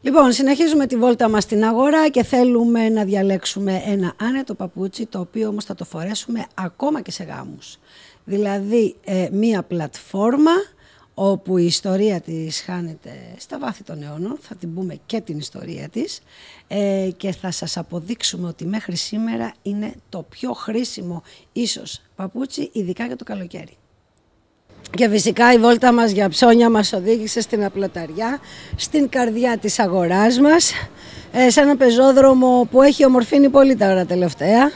Λοιπόν, συνεχίζουμε τη βόλτα μας στην αγορά και θέλουμε να διαλέξουμε ένα άνετο παπούτσι, το οποίο όμως θα το φορέσουμε ακόμα και σε γάμους. Δηλαδή, ε, μία πλατφόρμα όπου η ιστορία της χάνεται στα βάθη των αιώνων, θα την πούμε και την ιστορία της ε, και θα σας αποδείξουμε ότι μέχρι σήμερα είναι το πιο χρήσιμο ίσως παπούτσι, ειδικά για το καλοκαίρι. Και φυσικά η βόλτα μας για ψώνια μας οδήγησε στην απλοταριά, στην καρδιά της αγοράς μας, ε, σε ένα πεζόδρομο που έχει ομορφύνει πολύ τα ώρα τελευταία,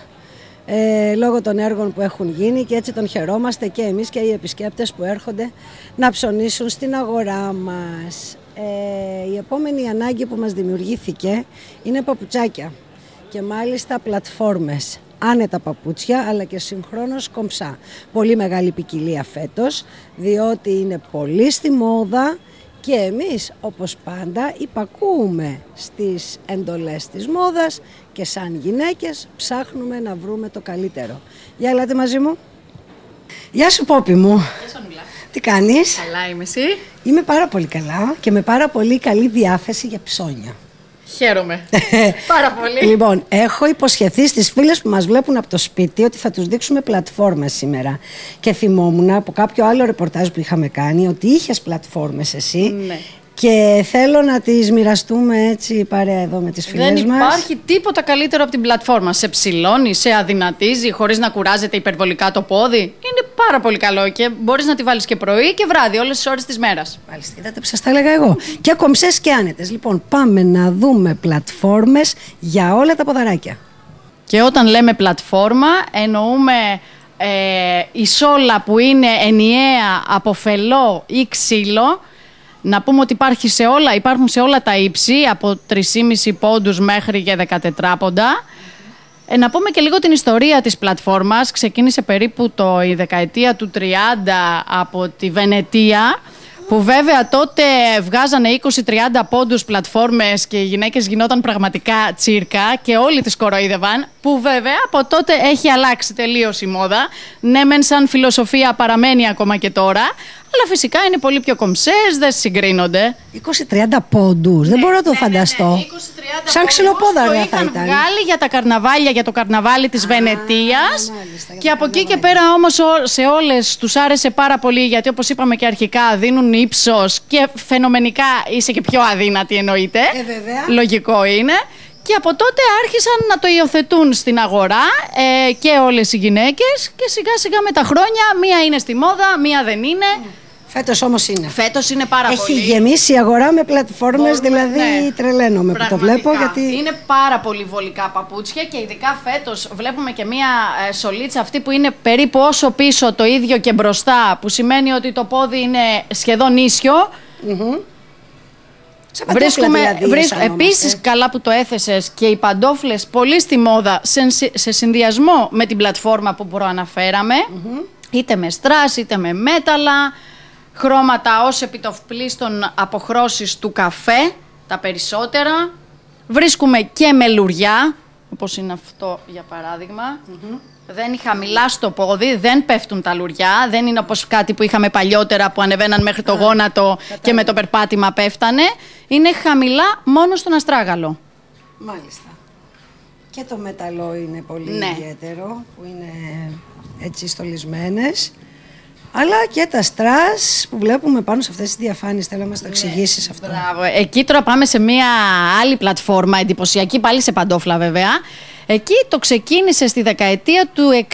ε, λόγω των έργων που έχουν γίνει και έτσι τον χαιρόμαστε και εμείς και οι επισκέπτες που έρχονται να ψωνίσουν στην αγορά μας. Ε, η επόμενη ανάγκη που μας δημιουργήθηκε είναι παπουτσάκια και μάλιστα πλατφόρμες άνετα παπούτσια αλλά και συγχρόνως κομψά. Πολύ μεγάλη ποικιλία φέτος διότι είναι πολύ στη μόδα και εμείς όπως πάντα υπακούμε στις εντολές της μόδας και σαν γυναίκες ψάχνουμε να βρούμε το καλύτερο. Για ελάτε μαζί μου. Γεια σου Πόπι μου. Τι κάνεις; Καλά είμαι εσύ. Είμαι πάρα πολύ καλά και με πάρα πολύ καλή διάθεση για ψώνια. Χαίρομαι. Πάρα πολύ. Λοιπόν, έχω υποσχεθεί στις φίλες που μας βλέπουν από το σπίτι ότι θα τους δείξουμε πλατφόρμες σήμερα. Και θυμόμουν από κάποιο άλλο ρεπορτάζ που είχαμε κάνει ότι είχες πλατφόρμες εσύ. Ναι. Και θέλω να τις μοιραστούμε έτσι παρέα εδώ με τις φίλες Δεν μας. υπάρχει τίποτα καλύτερο από την πλατφόρμα. Σε ψηλώνει, σε αδυνατίζει, χωρίς να κουράζεται υπερβολικά το πόδι. Είναι πάρα πολύ καλό και μπορείς να τη βάλεις και πρωί και βράδυ, όλες τις ώρες της μέρας. Μάλιστα, είδατε που σας τα έλεγα εγώ. Και κομψές και άνετες. Λοιπόν, πάμε να δούμε πλατφόρμες για όλα τα ποδαράκια. Και όταν λέμε πλατφόρμα, εννοούμε ε, η σόλα που είναι ενιαία από φελό ή ξύλο. Να πούμε ότι υπάρχει σε όλα, υπάρχουν σε όλα τα ύψη, από 3,5 πόντους μέχρι και 14 πόντα. Ε, να πούμε και λίγο την ιστορία της πλατφόρμας. Ξεκίνησε περίπου το, η δεκαετία του 30 από τη Βενετία, που βέβαια τότε βγάζανε 20-30 πόντους πλατφόρμες και οι γυναίκες γινόταν πραγματικά τσίρκα και όλοι τις κοροϊδεύαν, που βέβαια από τότε έχει αλλάξει τελείως η μόδα. Ναι, μεν σαν φιλοσοφία παραμένει ακόμα και τώρα, αλλά φυσικά είναι πολύ πιο κομψές, δεν συγκρίνονται. 20-30 πόντους, δεν μπορώ να το φανταστώ. Σαν ξυλοπόδαρα το θα είχαν ήταν. βγάλει για τα καρναβάλια, για το καρναβάλι της Βενετίας μάλιστα, για και τα από εκεί και καρναβάλια. πέρα όμως ο- σε όλες τους άρεσε πάρα πολύ γιατί όπως είπαμε και αρχικά δίνουν ύψος και φαινομενικά είσαι και πιο αδύνατη εννοείται. Ε, βέβαια. Λογικό είναι. Και από τότε άρχισαν να το υιοθετούν στην αγορά ε, και όλες οι γυναίκες και σιγά σιγά με τα χρόνια μία είναι στη μόδα, μία δεν είναι. Φέτος όμως είναι. Φέτος είναι πάρα Έχει πολύ. γεμίσει η αγορά με πλατφόρμες, Μπορούμε, δηλαδή ναι. τρελαίνομαι που το Πραγματικά. βλέπω γιατί... Είναι πάρα πολύ βολικά παπούτσια και ειδικά φέτος βλέπουμε και μία ε, σολίτσα αυτή που είναι περίπου όσο πίσω το ίδιο και μπροστά που σημαίνει ότι το πόδι είναι σχεδόν ίσιο. Σαν παντόφλα δηλαδή αισθανόμαστε. Επίσης καλά που το έθεσες και οι παντόφλες πολύ στη μόδα σε, σε συνδυασμό με την πλατφόρμα που προαναφέραμε είτε με στρας είτε με μέταλλα χρώματα ως επιτοπλίστων αποχρώσεις του καφέ τα περισσότερα βρίσκουμε και με λουριά όπως είναι αυτό για παραδειγμα Δεν είναι χαμηλά στο πόδι, δεν πέφτουν τα λουριά. Δεν είναι όπως κάτι που είχαμε παλιότερα που ανεβαίναν μέχρι το γόνατο και με το περπάτημα πέφτανε. Είναι χαμηλά μόνο στον αστράγαλο. Μάλιστα. Και το μεταλλό είναι πολύ Ναι. ιδιαίτερο, που είναι έτσι στολισμένες. Αλλά και τα στρας που βλέπουμε πάνω σε αυτές τις διαφάνειες. Θέλω να μας το εξηγήσεις αυτό. Ναι, Μπράβο. Εκεί τώρα πάμε σε μια άλλη πλατφόρμα εντυπωσιακή, πάλι σε παντόφλα βέβαια. Εκεί το ξεκίνησε στη δεκαετία του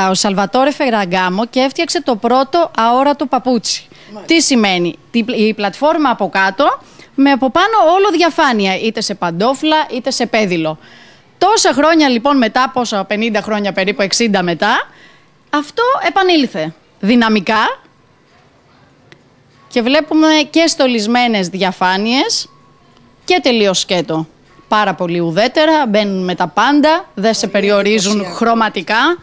60 ο Σαλβατόρε Φεραγκάμο και έφτιαξε το πρώτο αόρατο παπούτσι. Τι σημαίνει, τη- η πλατφόρμα από κάτω με από πάνω όλο διαφάνεια, είτε σε παντόφλα είτε σε πέδιλο. Τόσα χρόνια λοιπόν μετά, πόσα 50 χρόνια περίπου, 60 μετά, αυτό επανήλθε δυναμικά και βλέπουμε και στολισμένες διαφάνειες και τελείως σκέτο. Πάρα πολύ ουδέτερα, μπαίνουν με τα πάντα, δεν σε περιορίζουν εντυπωσιακό. χρωματικά.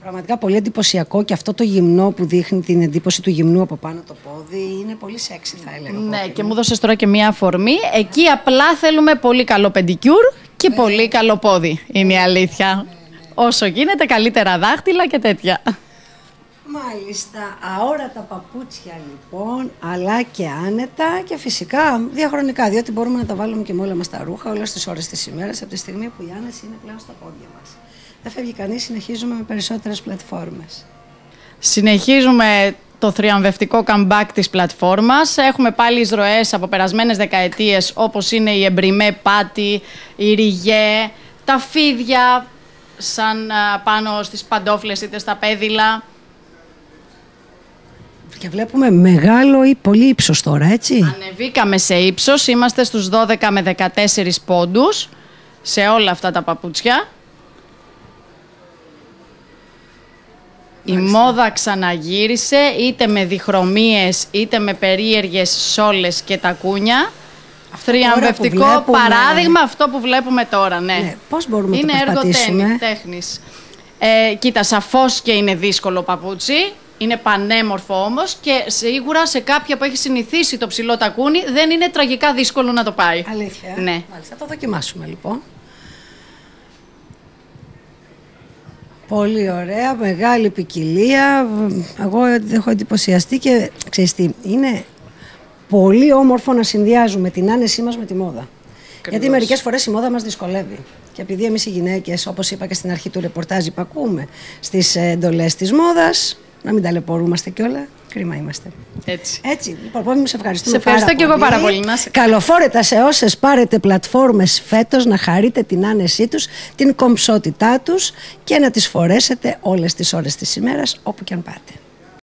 Πραγματικά πολύ εντυπωσιακό και αυτό το γυμνό που δείχνει την εντύπωση του γυμνού από πάνω το πόδι είναι πολύ σεξι θα έλεγα. Ναι, και μου δώσες τώρα και μία αφορμή. Εκεί απλά θέλουμε πολύ καλό πεντικιούρ και πολύ καλό πόδι, είναι η αλήθεια. Όσο γίνεται καλύτερα δάχτυλα και τέτοια. Μάλιστα, αόρατα παπούτσια λοιπόν, αλλά και άνετα και φυσικά διαχρονικά, διότι μπορούμε να τα βάλουμε και με όλα μας τα ρούχα, όλες τις ώρες της ημέρας, από τη στιγμή που η άνεση είναι πλέον στα πόδια μας. Δεν φεύγει κανείς, συνεχίζουμε με περισσότερες πλατφόρμες. Συνεχίζουμε το θριαμβευτικό comeback της πλατφόρμας. Έχουμε πάλι εισρωές από περασμένες δεκαετίες όπως είναι η εμπριμέ πάτη, η ριγέ, τα φίδια σαν πάνω στις παντόφλες είτε στα πέδιλα. Και βλέπουμε μεγάλο ή πολύ ύψος τώρα, έτσι. Ανεβήκαμε σε ύψος, είμαστε στους 12 με 14 πόντους σε όλα αυτά τα παπούτσια. Η μόδα ξαναγύρισε είτε με διχρωμίες είτε με περίεργες σόλες και τακούνια. Θριαμβευτικό παράδειγμα αυτό που βλέπουμε τώρα, ναι. ναι πώς μπορούμε είναι να το Είναι έργο τέχνης. Ε, κοίτα, σαφώς και είναι δύσκολο παπούτσι. Είναι πανέμορφο όμως και σίγουρα σε κάποια που έχει συνηθίσει το ψηλό τακούνι δεν είναι τραγικά δύσκολο να το πάει. Αλήθεια. Ναι. Μάλιστα, θα το δοκιμάσουμε λοιπόν. Πολύ ωραία, μεγάλη ποικιλία. Εγώ έχω εντυπωσιαστεί και ξέρεις τι, είναι πολύ όμορφο να συνδυάζουμε την άνεσή μας με τη μόδα. Γιατί μερικές φορές η μόδα μας δυσκολεύει. Και επειδή εμείς οι γυναίκες, όπως είπα και στην αρχή του ρεπορτάζ, υπακούμε στις εντολές της μόδας, να μην ταλαιπωρούμαστε κιόλα. Κρίμα είμαστε. Έτσι. Έτσι. Λοιπόν, σε ευχαριστούμε. Σε ευχαριστώ και εγώ πάρα πολύ. Να Καλοφόρετα σε όσες πάρετε πλατφόρμες φέτος να χαρείτε την άνεσή τους, την κομψότητά τους και να τις φορέσετε όλες τις ώρες της ημέρας όπου και αν πάτε.